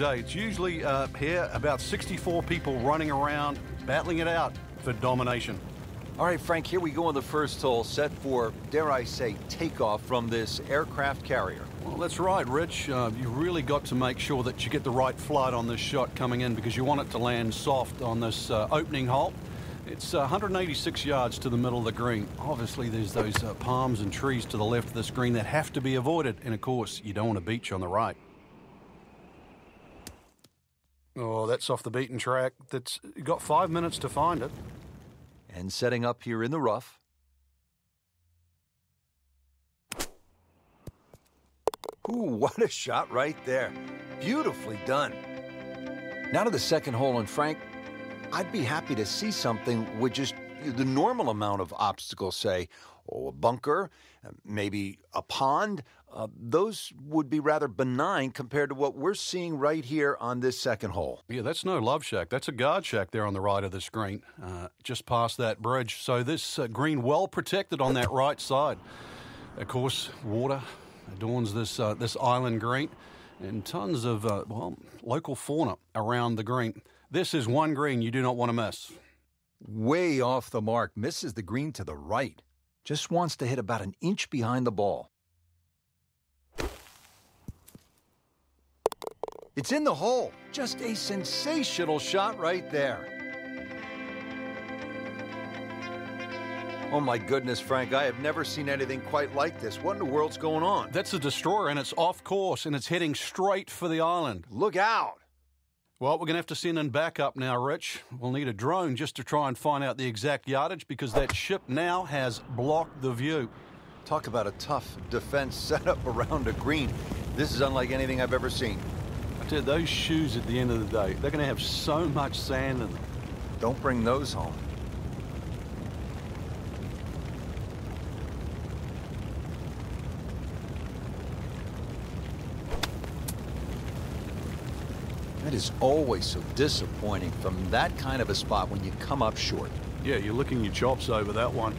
day. It's usually uh, here about 64 people running around, battling it out for domination. All right, Frank, here we go on the first hole, set for, dare I say, takeoff from this aircraft carrier. Well, that's right, Rich. Uh, you really got to make sure that you get the right flight on this shot coming in because you want it to land soft on this uh, opening hole. It's uh, 186 yards to the middle of the green. Obviously, there's those uh, palms and trees to the left of this green that have to be avoided. And of course, you don't want a beach on the right. Oh, that's off the beaten track. That's got five minutes to find it. And setting up here in the rough. Ooh, what a shot right there. Beautifully done. Now to the second hole, and Frank, I'd be happy to see something with just the normal amount of obstacles, say, a bunker, maybe a pond. Uh, those would be rather benign compared to what we're seeing right here on this second hole. Yeah, that's no love shack. That's a guard shack there on the right of the screen, uh, just past that bridge. So this uh, green well protected on that right side. Of course, water adorns this uh, this island green, and tons of uh, well local fauna around the green. This is one green you do not want to miss. Way off the mark, misses the green to the right. Just wants to hit about an inch behind the ball. It's in the hole. Just a sensational shot right there. Oh my goodness, Frank, I have never seen anything quite like this. What in the world's going on? That's a destroyer and it's off course and it's heading straight for the island. Look out! Well, we're going to have to send in backup now, Rich. We'll need a drone just to try and find out the exact yardage because that ship now has blocked the view. Talk about a tough defense setup around a green. This is unlike anything I've ever seen. I tell you, those shoes at the end of the day, they're going to have so much sand in them. Don't bring those home. That is always so disappointing from that kind of a spot when you come up short. Yeah, you're looking your chops over that one.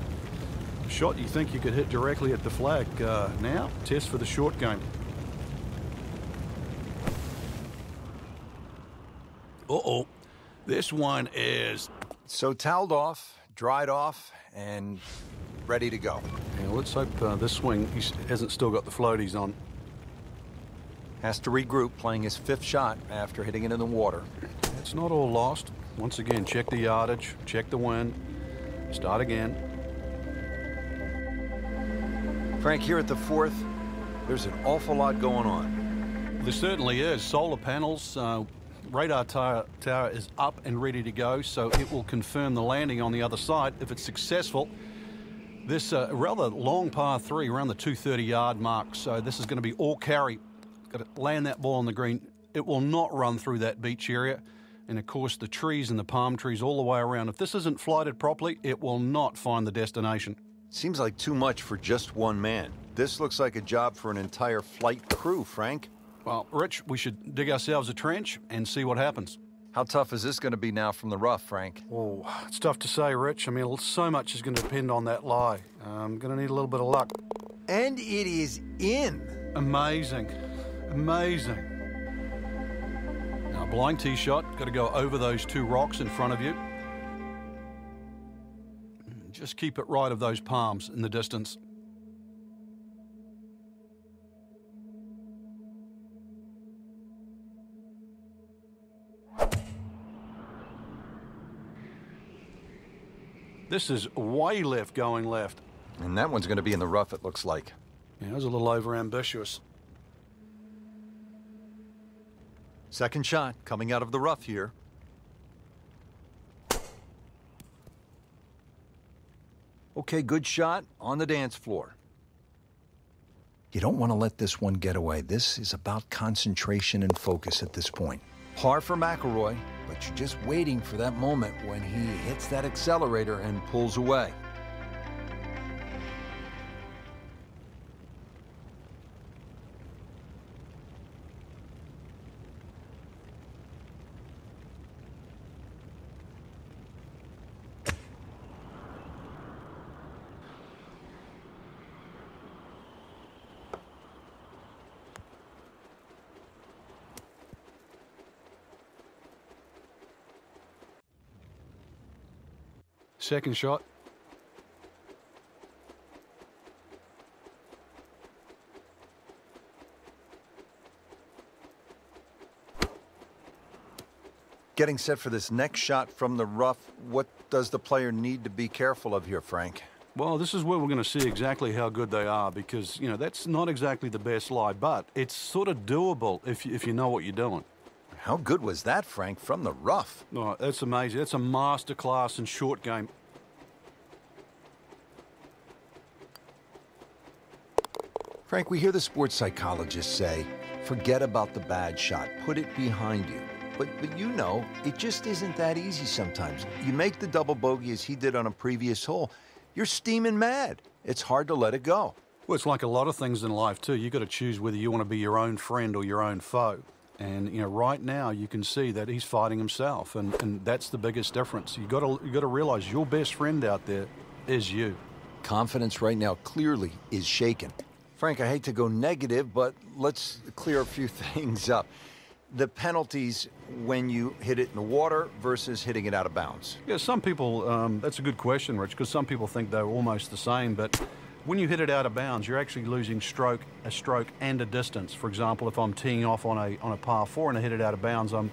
Shot you think you could hit directly at the flag. Uh, now, test for the short game. Uh-oh. This one is... So toweled off, dried off, and ready to go. Yeah, let's hope uh, this swing hasn't still got the floaties on. Has to regroup, playing his fifth shot after hitting it in the water. It's not all lost. Once again, check the yardage, check the wind, start again. Frank, here at the fourth, there's an awful lot going on. There certainly is. Solar panels, uh, radar tower, tower is up and ready to go, so it will confirm the landing on the other side. If it's successful, this uh, rather long par three around the 230 yard mark, so this is going to be all carry got to land that ball on the green. It will not run through that beach area. And of course, the trees and the palm trees all the way around. If this isn't flighted properly, it will not find the destination. Seems like too much for just one man. This looks like a job for an entire flight crew, Frank. Well, Rich, we should dig ourselves a trench and see what happens. How tough is this going to be now from the rough, Frank? Oh, it's tough to say, Rich. I mean, so much is going to depend on that lie. I'm going to need a little bit of luck. And it is in. Amazing. Amazing. Now, blind tee shot, got to go over those two rocks in front of you. Just keep it right of those palms in the distance. This is way left going left. And that one's going to be in the rough, it looks like. Yeah, it was a little over ambitious. Second shot coming out of the rough here. Okay, good shot on the dance floor. You don't want to let this one get away. This is about concentration and focus at this point. Par for McIlroy, but you're just waiting for that moment when he hits that accelerator and pulls away. Second shot. Getting set for this next shot from the rough, what does the player need to be careful of here, Frank? Well, this is where we're going to see exactly how good they are because, you know, that's not exactly the best lie, but it's sort of doable if you, if you know what you're doing. How good was that, Frank, from the rough? Oh, that's amazing. That's a master class in short game. Frank, we hear the sports psychologists say, forget about the bad shot, put it behind you. But, but you know, it just isn't that easy sometimes. You make the double bogey as he did on a previous hole, you're steaming mad. It's hard to let it go. Well, it's like a lot of things in life, too. You've got to choose whether you want to be your own friend or your own foe. And you know, right now you can see that he's fighting himself, and, and that's the biggest difference. You got to you got to realize your best friend out there is you. Confidence right now clearly is shaken. Frank, I hate to go negative, but let's clear a few things up. The penalties when you hit it in the water versus hitting it out of bounds. Yeah, some people. Um, that's a good question, Rich, because some people think they're almost the same, but when you hit it out of bounds, you're actually losing stroke, a stroke, and a distance. For example, if I'm teeing off on a on a par four and I hit it out of bounds, I'm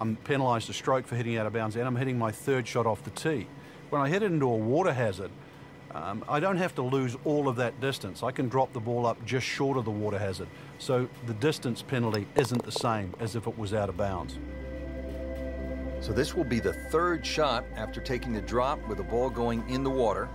I'm penalised a stroke for hitting out of bounds, and I'm hitting my third shot off the tee. When I hit it into a water hazard, um, I don't have to lose all of that distance. I can drop the ball up just short of the water hazard. So the distance penalty isn't the same as if it was out of bounds. So this will be the third shot after taking the drop with the ball going in the water.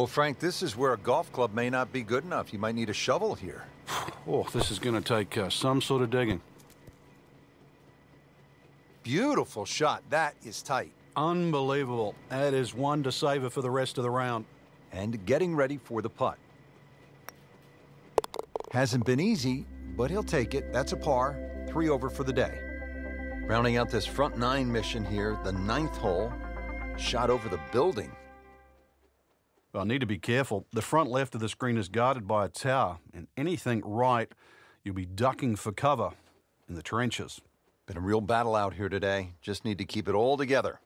Well, Frank, this is where a golf club may not be good enough. You might need a shovel here. Oh, this is going to take uh, some sort of digging. Beautiful shot. That is tight. Unbelievable. That is one to savor for the rest of the round. And getting ready for the putt. Hasn't been easy, but he'll take it. That's a par. Three over for the day. Rounding out this front nine mission here, the ninth hole. Shot over the building. Well, I need to be careful. The front left of the screen is guarded by a tower, and anything right, you'll be ducking for cover in the trenches. Been a real battle out here today. Just need to keep it all together.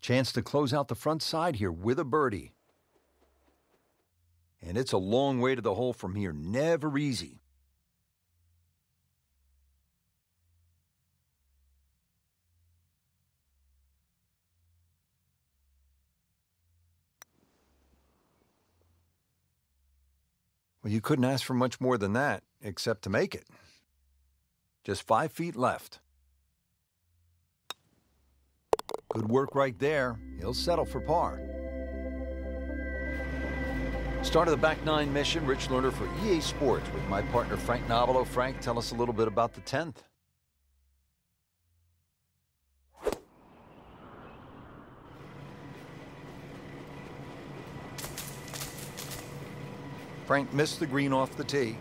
Chance to close out the front side here with a birdie. And it's a long way to the hole from here. Never easy. You couldn't ask for much more than that, except to make it. Just five feet left. Good work right there. He'll settle for par. Start of the back nine mission, Rich Lerner for EA Sports with my partner Frank Nobilo. Frank, tell us a little bit about the 10th. Frank missed the green off the tee.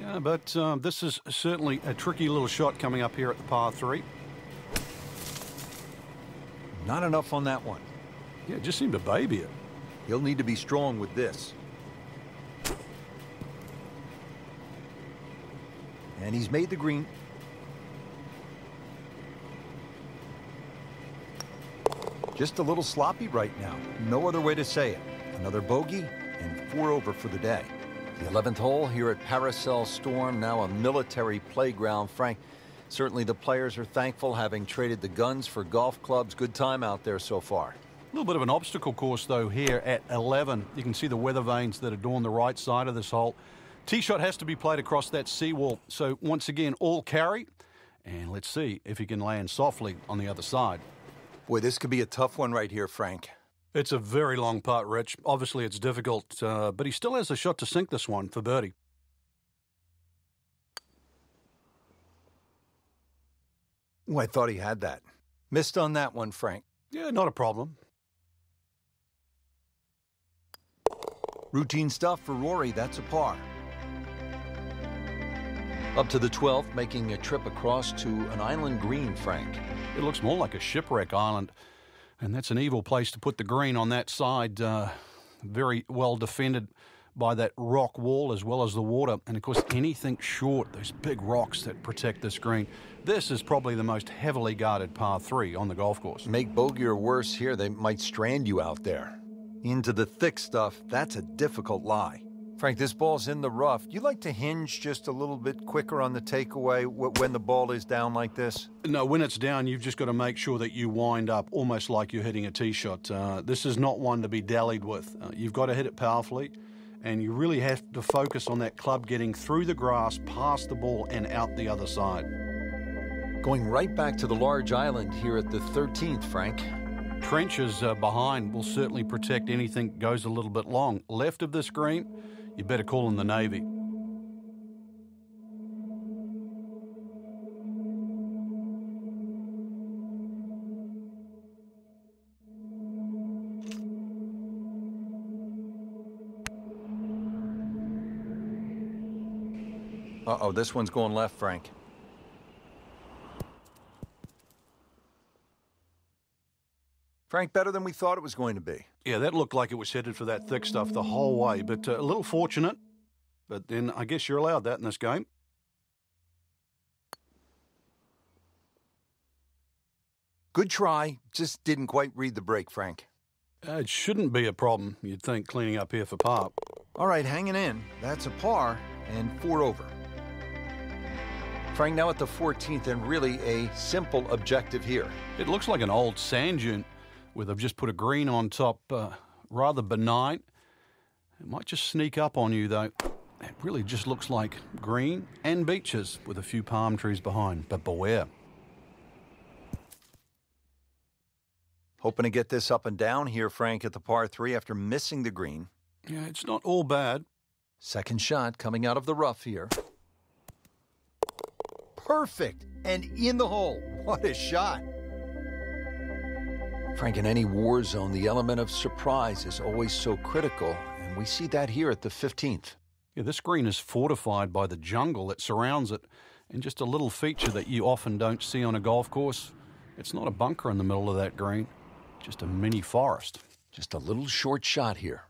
Yeah, but uh, this is certainly a tricky little shot coming up here at the par three. Not enough on that one. Yeah, just seemed to baby it. He'll need to be strong with this. And he's made the green. Just a little sloppy right now. No other way to say it. Another bogey, and four over for the day. The 11th hole here at Paracel Storm, now a military playground. Frank, certainly the players are thankful having traded the guns for golf clubs. Good time out there so far. A little bit of an obstacle course, though, here at 11. You can see the weather vanes that adorn the right side of this hole. Tee shot has to be played across that seawall. So, once again, all carry. And let's see if he can land softly on the other side. Boy, this could be a tough one right here, Frank. It's a very long putt, Rich. Obviously, it's difficult, uh, but he still has a shot to sink this one for birdie. Oh, I thought he had that. Missed on that one, Frank. Yeah, not a problem. Routine stuff for Rory, that's a par. Up to the 12th, making a trip across to an island green, Frank. It looks more like a shipwreck island, and that's an evil place to put the green on that side. Uh, very well defended by that rock wall as well as the water. And of course, anything short, those big rocks that protect this green. This is probably the most heavily guarded par three on the golf course. Make bogey or worse here, they might strand you out there. Into the thick stuff, that's a difficult lie. Frank, this ball's in the rough. You like to hinge just a little bit quicker on the takeaway when the ball is down like this? No, when it's down, you've just got to make sure that you wind up almost like you're hitting a tee shot. Uh, this is not one to be dallied with. Uh, you've got to hit it powerfully, and you really have to focus on that club getting through the grass, past the ball, and out the other side. Going right back to the large island here at the 13th, Frank. Trenches uh, behind will certainly protect anything that goes a little bit long. Left of this green, you better call in the Navy. Uh-oh, this one's going left, Frank. Frank, better than we thought it was going to be. Yeah, that looked like it was headed for that thick stuff the whole way, but uh, a little fortunate. But then I guess you're allowed that in this game. Good try, just didn't quite read the break, Frank. Uh, it shouldn't be a problem, you'd think, cleaning up here for par. All right, hanging in. That's a par and four over. Frank, now at the 14th, and really a simple objective here. It looks like an old sand dune where they've just put a green on top, uh, rather benign. It might just sneak up on you, though. It really just looks like green and beaches with a few palm trees behind, but beware. Hoping to get this up and down here, Frank, at the par three after missing the green. Yeah, it's not all bad. Second shot coming out of the rough here. Perfect! And in the hole. What a shot! Frank, in any war zone, the element of surprise is always so critical, and we see that here at the 15th. Yeah, this green is fortified by the jungle that surrounds it, and just a little feature that you often don't see on a golf course. It's not a bunker in the middle of that green, just a mini forest. Just a little short shot here.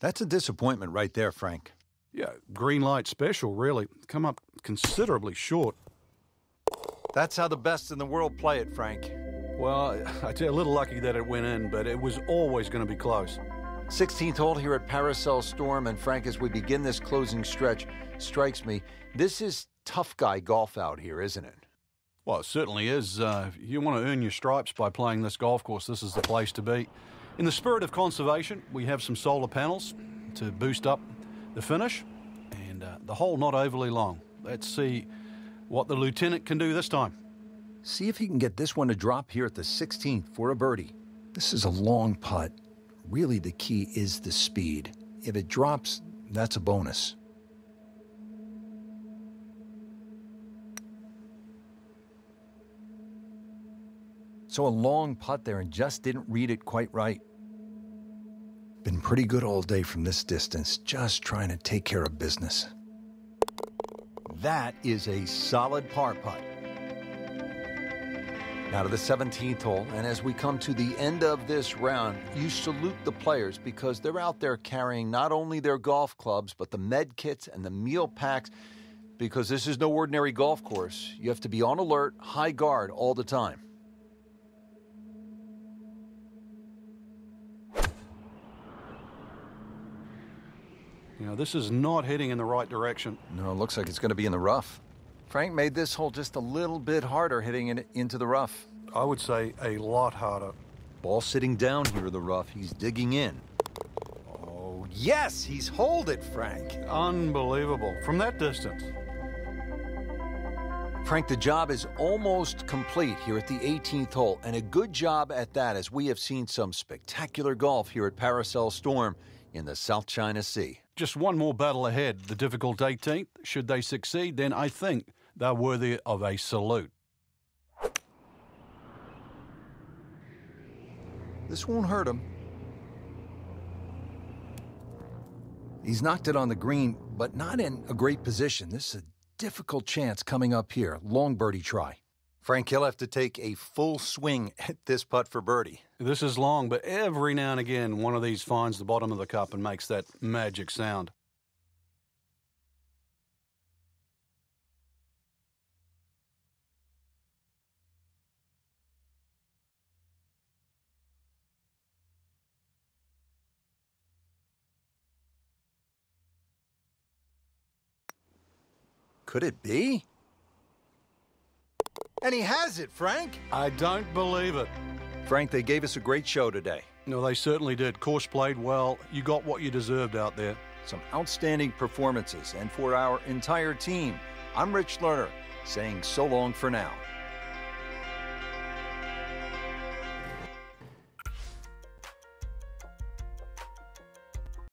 That's a disappointment right there, Frank. Yeah, green light special, really. Come up considerably short. That's how the best in the world play it, Frank. Well, I tell you, a little lucky that it went in, but it was always going to be close. 16th hole here at Paracel Storm, and Frank, as we begin this closing stretch, strikes me this is tough guy golf out here, isn't it? Well, it certainly is. Uh, if you want to earn your stripes by playing this golf course, this is the place to be. In the spirit of conservation, we have some solar panels to boost up the finish, and uh, the hole not overly long. Let's see what the lieutenant can do this time. See if he can get this one to drop here at the 16th for a birdie. This is a long putt. Really, the key is the speed. If it drops, that's a bonus. So a long putt there and just didn't read it quite right. Been pretty good all day from this distance, just trying to take care of business. That is a solid par putt. Now to the 17th hole, and as we come to the end of this round, you salute the players because they're out there carrying not only their golf clubs, but the med kits and the meal packs because this is no ordinary golf course. You have to be on alert, high guard all the time. You know, this is not heading in the right direction. No, it looks like it's going to be in the rough. Frank made this hole just a little bit harder hitting it into the rough. I would say a lot harder. Ball sitting down here in the rough. He's digging in. Oh, yes, he's holed it, Frank. Unbelievable. From that distance. Frank, the job is almost complete here at the 18th hole, and a good job at that as we have seen some spectacular golf here at Paracel Storm in the South China Sea. Just one more battle ahead, the difficult 18th. Should they succeed, then I think they're worthy of a salute. This won't hurt him. He's knocked it on the green, but not in a great position. This is a difficult chance coming up here. Long birdie try. Frank, he'll have to take a full swing at this putt for birdie. This is long, but every now and again, one of these finds the bottom of the cup and makes that magic sound. Could it be? And he has it, Frank. I don't believe it. Frank, they gave us a great show today. No, they certainly did. Course played well. You got what you deserved out there. Some outstanding performances. And for our entire team, I'm Rich Lerner, saying so long for now.